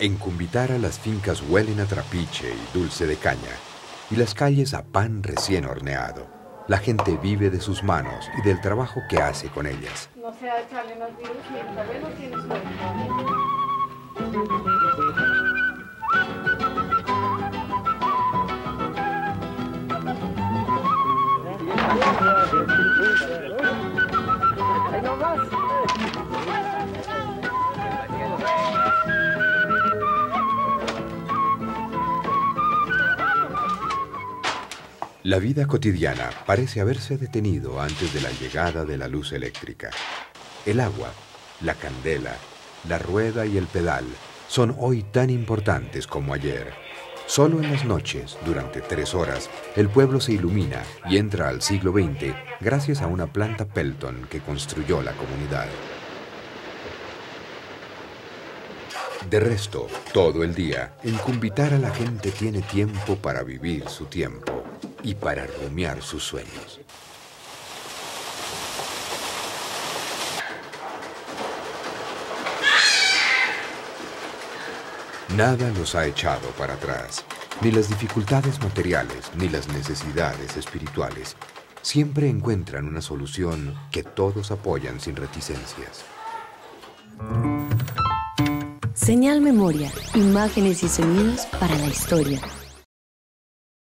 En Cumbitara las fincas huelen a trapiche y dulce de caña, y las calles a pan recién horneado. La gente vive de sus manos y del trabajo que hace con ellas. No sea echarle más virus y el cabello tiene suerte. La vida cotidiana parece haberse detenido antes de la llegada de la luz eléctrica. El agua, la candela, la rueda y el pedal son hoy tan importantes como ayer. Solo en las noches, durante tres horas, el pueblo se ilumina y entra al siglo XX gracias a una planta Pelton que construyó la comunidad. De resto, todo el día, en Cumbitara la gente tiene tiempo para vivir su tiempo y para rumiar sus sueños. Nada los ha echado para atrás, ni las dificultades materiales, ni las necesidades espirituales. Siempre encuentran una solución que todos apoyan sin reticencias. Señal Memoria, imágenes y sonidos para la historia.